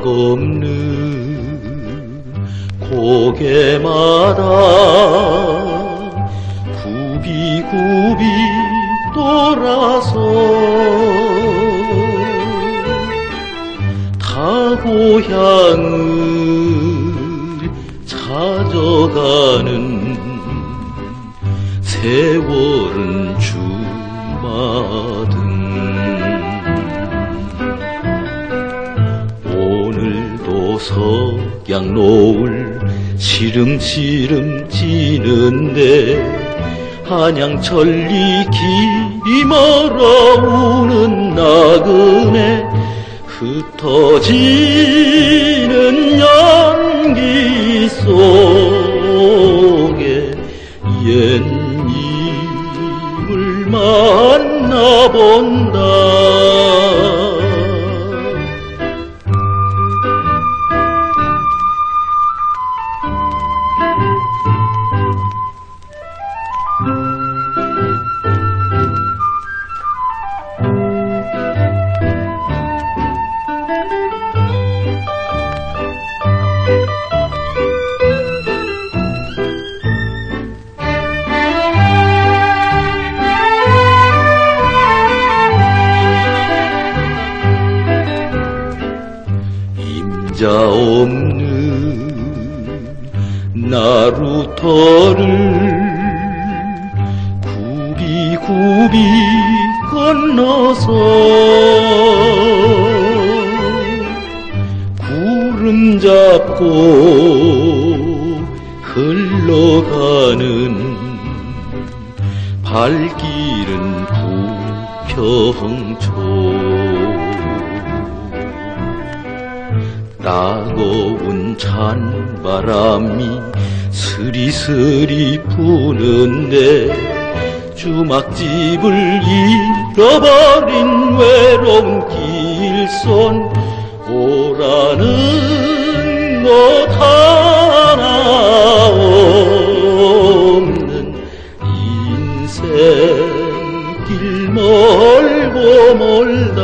없는 고개마다 굽이굽이 돌아서 다 고향을 찾아가는 세월은 주마등 석양 노을 시름시름 지는데 한양천리 길이 멀어오는 나그네 흩어지는 연기 속에 옛님을 만나본다 임자 없는 나루터를 굽이굽이 건너서 구름 잡고 흘러가는 발길은 부평초 따가운 찬바람이 스리스리 부는데 주막집을 잃어버린 외로운 길손 오라는 못 하나 없는 인생길 멀고 멀다.